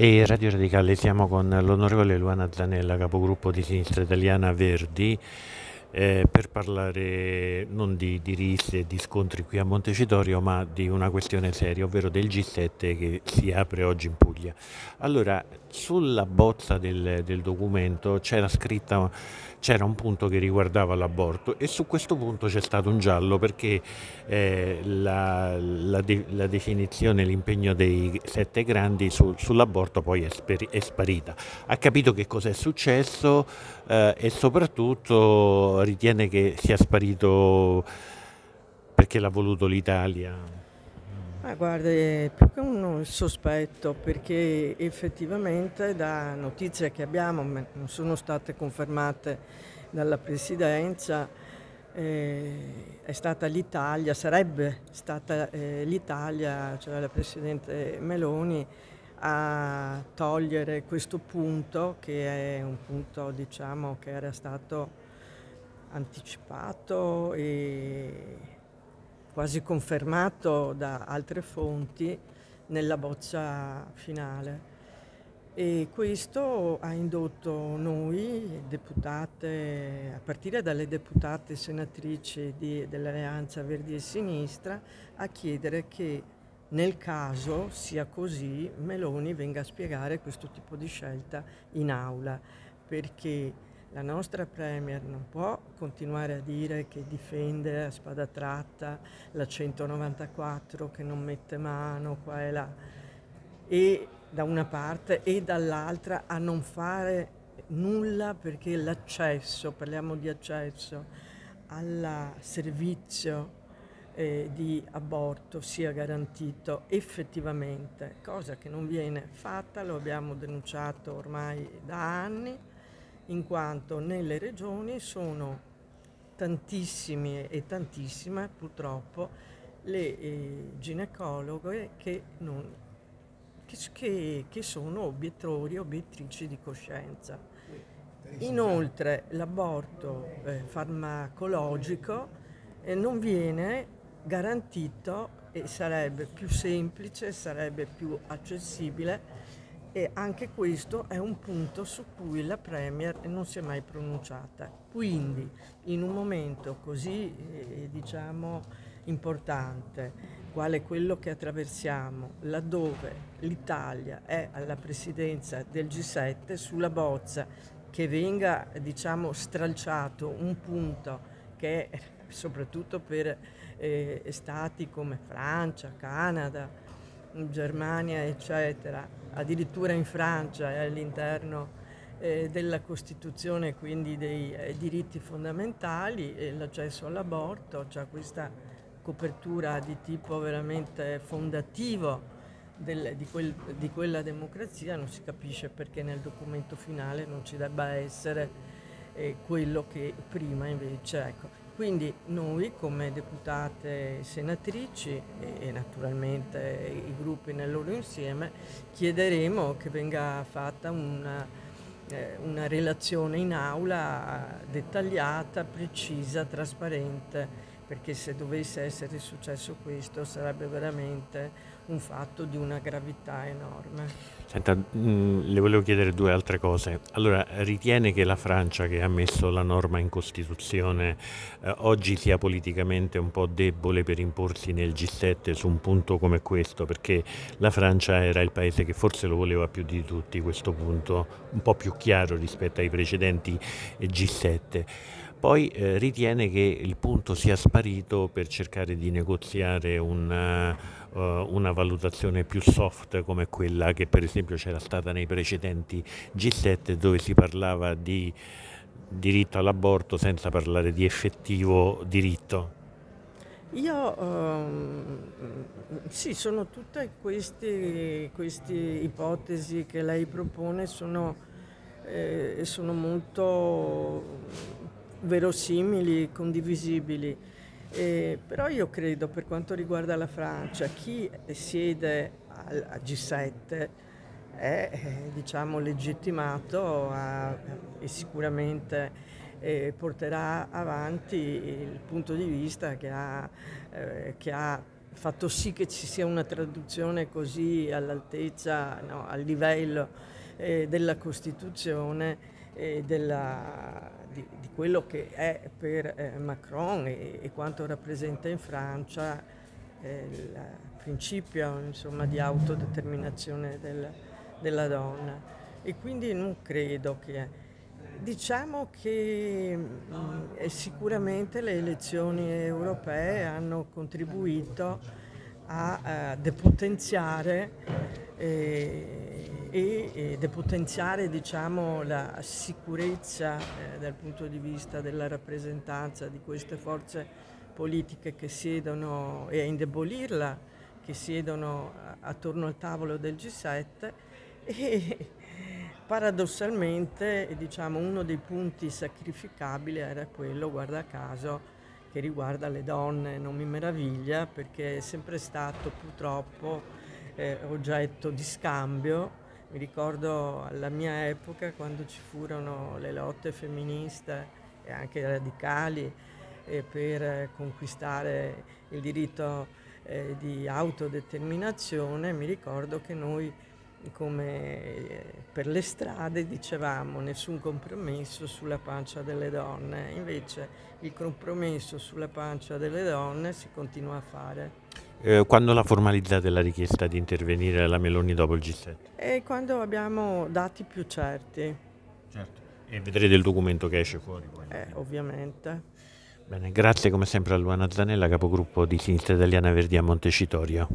E Radio Radicale siamo con l'onorevole Luana Zanella, capogruppo di Sinistra Italiana Verdi, eh, per parlare non di, di risse e di scontri qui a Montecitorio, ma di una questione seria, ovvero del G7 che si apre oggi in Puglia. Allora, sulla bozza del, del documento c'era scritta c'era un punto che riguardava l'aborto e su questo punto c'è stato un giallo perché eh, la, la, de, la, definizione, l'impegno dei sette grandi su, sull'aborto poi è, speri, è, sparita. Ha capito che cosa è successo eh, e soprattutto ritiene che sia sparito perché l'ha voluto l'Italia. Ah, guarda, è più che un sospetto perché effettivamente da notizie che abbiamo, non sono state confermate dalla Presidenza, eh, è stata l'Italia, sarebbe stata eh, l'Italia, cioè la Presidente Meloni, a togliere questo punto che è un punto diciamo, che era stato anticipato e quasi confermato da altre fonti nella bozza finale. E questo ha indotto noi, deputate, a partire dalle deputate senatrici di, dell'Alleanza Verdi e Sinistra, a chiedere che nel caso sia così Meloni venga a spiegare questo tipo di scelta in aula, perché la nostra Premier non può continuare a dire che difende a spada tratta la 194 che non mette mano qua e là e da una parte e dall'altra a non fare nulla perché l'accesso, parliamo di accesso al servizio eh, di aborto sia garantito effettivamente, cosa che non viene fatta, lo abbiamo denunciato ormai da anni in quanto nelle regioni sono tantissime e tantissime purtroppo le eh, ginecologhe che, non, che, che sono obiettori e obiettrici di coscienza. Inoltre l'aborto eh, farmacologico eh, non viene garantito e sarebbe più semplice, sarebbe più accessibile e anche questo è un punto su cui la Premier non si è mai pronunciata. Quindi in un momento così eh, diciamo importante, quale quello che attraversiamo, laddove l'Italia è alla presidenza del G7 sulla bozza che venga diciamo stralciato un punto che soprattutto per eh, stati come Francia, Canada, Germania, eccetera, addirittura in Francia e all'interno eh, della Costituzione, quindi dei eh, diritti fondamentali, e l'accesso all'aborto, c'è questa copertura di tipo veramente fondativo del, di, quel, di, quella democrazia, non si capisce perché nel documento finale non ci debba essere eh, quello che prima invece. Ecco. Quindi noi come deputate senatrici e, naturalmente i gruppi nel loro insieme chiederemo che venga fatta una, eh, una relazione in aula dettagliata, precisa, trasparente, perché se dovesse essere successo questo sarebbe veramente un fatto di una gravità enorme. Senta, mh, mm, le volevo chiedere due altre cose. Allora, ritiene che la Francia che ha messo la norma in Costituzione eh, oggi sia politicamente un po' debole per imporsi nel G7 su un punto come questo? Perché la Francia era il paese che forse lo voleva più di tutti, questo punto un po' più chiaro rispetto ai precedenti G7. Poi eh, ritiene che il punto sia sparito per cercare di negoziare una, uh, una, valutazione più soft come quella che per esempio c'era stata nei precedenti G7 dove si parlava di diritto all'aborto senza parlare di effettivo diritto. Io um, sì, sono tutte queste, queste, ipotesi che lei propone sono, eh, sono molto verosimili, condivisibili. Eh, però io credo per quanto riguarda la Francia, chi siede al, a G7 è eh, diciamo, legittimato a, e sicuramente eh, porterà avanti il punto di vista che ha, eh, che ha fatto sì che ci sia una traduzione così all'altezza, no, al livello eh, della Costituzione e della, di, di, quello che è per eh, Macron e, e, quanto rappresenta in Francia eh, il principio insomma, di autodeterminazione del, della donna. E quindi non credo che... Diciamo che mh, mm, sicuramente le elezioni europee hanno contribuito a, a depotenziare eh, e, depotenziare diciamo, la sicurezza eh, dal punto di vista della rappresentanza di queste forze politiche che siedono e indebolirla, che siedono attorno al tavolo del G7 e paradossalmente diciamo, uno dei punti sacrificabili era quello, guarda caso, che riguarda le donne, non mi meraviglia perché è sempre stato purtroppo eh, oggetto di scambio mi ricordo alla mia epoca quando ci furono le lotte femministe e anche radicali per conquistare il diritto eh, di autodeterminazione, mi ricordo che noi come eh, per le strade dicevamo nessun compromesso sulla pancia delle donne, invece il compromesso sulla pancia delle donne si continua a fare. Eh, quando la formalizzate la richiesta di intervenire la Meloni dopo il G7? E quando abbiamo dati più certi. Certo. E vedrete il documento che esce fuori poi. Eh, ovviamente. Bene, grazie come sempre a Luana Zanella, capogruppo di Sinistra Italiana Verdi a Montecitorio.